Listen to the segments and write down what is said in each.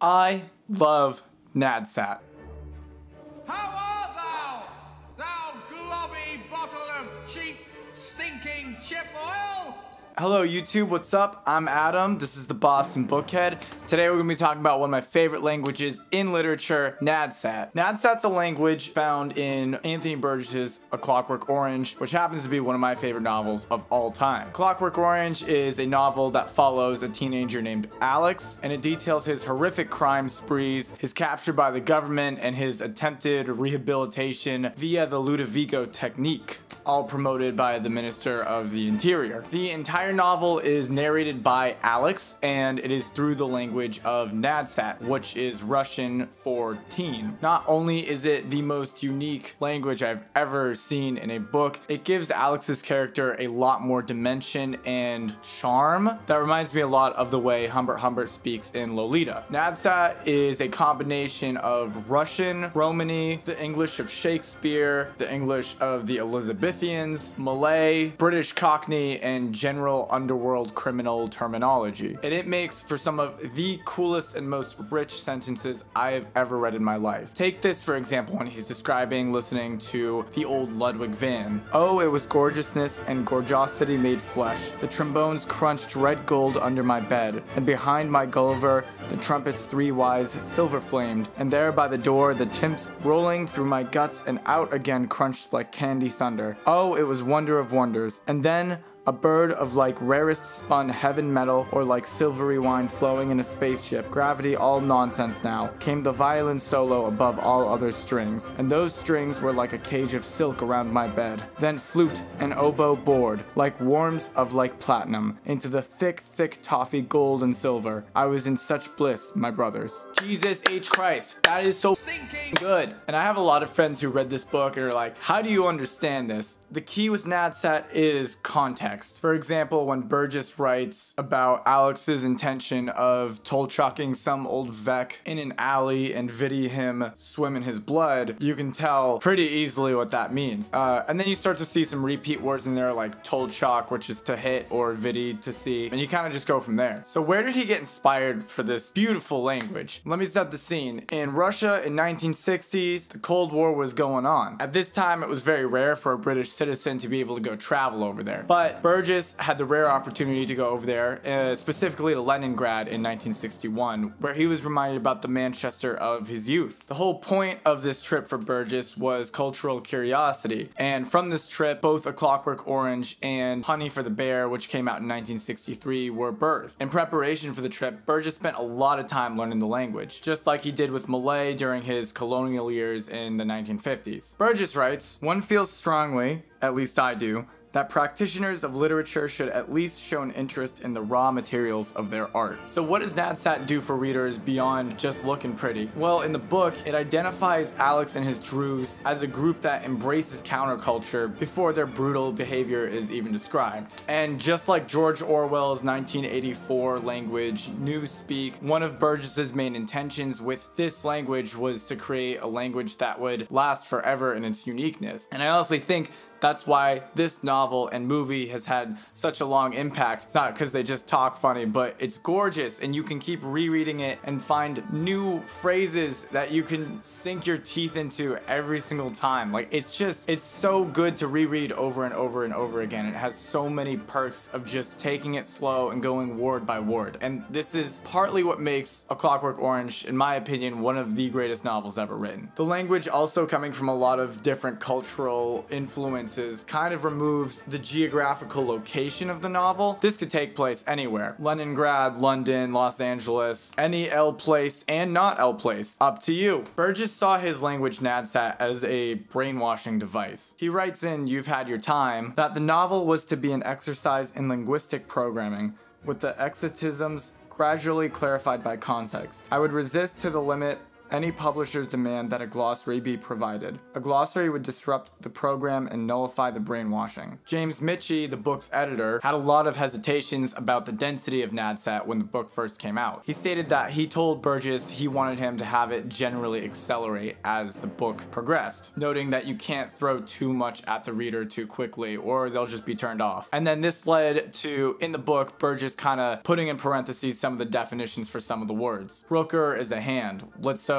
I love NADSAT. Hello YouTube, what's up? I'm Adam, this is the Boston Bookhead. Today we're going to be talking about one of my favorite languages in literature, NADSAT. NADSAT's a language found in Anthony Burgess's A Clockwork Orange, which happens to be one of my favorite novels of all time. Clockwork Orange is a novel that follows a teenager named Alex, and it details his horrific crime sprees, his capture by the government, and his attempted rehabilitation via the Ludovico technique all promoted by the Minister of the Interior. The entire novel is narrated by Alex, and it is through the language of Nadsat, which is Russian for teen. Not only is it the most unique language I've ever seen in a book, it gives Alex's character a lot more dimension and charm that reminds me a lot of the way Humbert Humbert speaks in Lolita. Nadsat is a combination of Russian, Romany, the English of Shakespeare, the English of the Elizabethans, Malay, British Cockney, and general underworld criminal terminology. And it makes for some of the coolest and most rich sentences I have ever read in my life. Take this for example when he's describing listening to the old Ludwig van. Oh, it was gorgeousness and gorgeosity made flesh. The trombones crunched red gold under my bed, and behind my Gulliver, the trumpets three wise silver flamed, and there by the door the timps rolling through my guts and out again crunched like candy thunder. Oh, it was wonder of wonders. And then a bird of like rarest spun heaven metal or like silvery wine flowing in a spaceship, gravity all nonsense now, came the violin solo above all other strings, and those strings were like a cage of silk around my bed. Then flute and oboe bored, like worms of like platinum, into the thick, thick toffee gold and silver. I was in such bliss, my brothers. Jesus H. Christ, that is so good. And I have a lot of friends who read this book and are like, how do you understand this? The key with Nadsat is context. For example, when Burgess writes about Alex's intention of Tolchocking some old veck in an alley and viddy him swim in his blood, you can tell pretty easily what that means. Uh, and then you start to see some repeat words in there like Tolchock, which is to hit, or Viddy to see, and you kind of just go from there. So where did he get inspired for this beautiful language? Let me set the scene. In Russia in 1960s, the Cold War was going on. At this time, it was very rare for a British citizen to be able to go travel over there. But Burgess had the rare opportunity to go over there, uh, specifically to Leningrad in 1961, where he was reminded about the Manchester of his youth. The whole point of this trip for Burgess was cultural curiosity, and from this trip, both A Clockwork Orange and Honey for the Bear, which came out in 1963, were birthed. In preparation for the trip, Burgess spent a lot of time learning the language, just like he did with Malay during his colonial years in the 1950s. Burgess writes, One feels strongly, at least I do, that practitioners of literature should at least show an interest in the raw materials of their art. So what does Nadsat do for readers beyond just looking pretty? Well, in the book, it identifies Alex and his droogs as a group that embraces counterculture before their brutal behavior is even described. And just like George Orwell's 1984 language, Newspeak, one of Burgess's main intentions with this language was to create a language that would last forever in its uniqueness. And I honestly think that's why this novel and movie has had such a long impact. It's not because they just talk funny, but it's gorgeous and you can keep rereading it and find new phrases that you can sink your teeth into every single time. Like it's just, it's so good to reread over and over and over again. It has so many perks of just taking it slow and going word by word. And this is partly what makes A Clockwork Orange, in my opinion, one of the greatest novels ever written. The language also coming from a lot of different cultural influence kind of removes the geographical location of the novel. This could take place anywhere. Leningrad, London, Los Angeles, any L place and not L place. Up to you. Burgess saw his language Nadsat as a brainwashing device. He writes in You've Had Your Time that the novel was to be an exercise in linguistic programming, with the exotisms gradually clarified by context. I would resist to the limit Any publishers demand that a glossary be provided. A glossary would disrupt the program and nullify the brainwashing. James Michie, the book's editor, had a lot of hesitations about the density of NADSAT when the book first came out. He stated that he told Burgess he wanted him to have it generally accelerate as the book progressed, noting that you can't throw too much at the reader too quickly or they'll just be turned off. And then this led to, in the book, Burgess kind of putting in parentheses some of the definitions for some of the words. Rooker is a hand,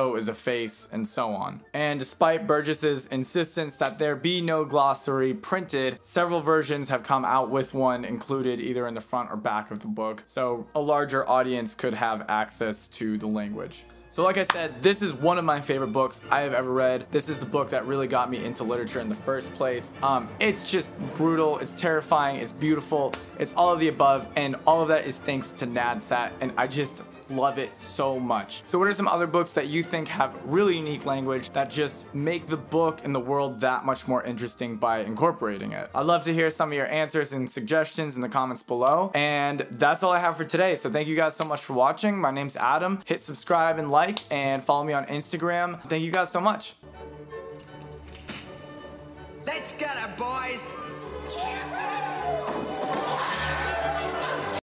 Is a face, and so on. And despite Burgess's insistence that there be no glossary printed, several versions have come out with one included either in the front or back of the book, so a larger audience could have access to the language. So like I said, this is one of my favorite books I have ever read. This is the book that really got me into literature in the first place. Um, it's just brutal, it's terrifying, it's beautiful, it's all of the above, and all of that is thanks to NADSAT, and I just love it so much. So what are some other books that you think have really unique language that just make the book and the world that much more interesting by incorporating it? I'd love to hear some of your answers and suggestions in the comments below. And that's all I have for today. So thank you guys so much for watching. My name's Adam. Hit subscribe and like and follow me on Instagram. Thank you guys so much. Let's get it, boys.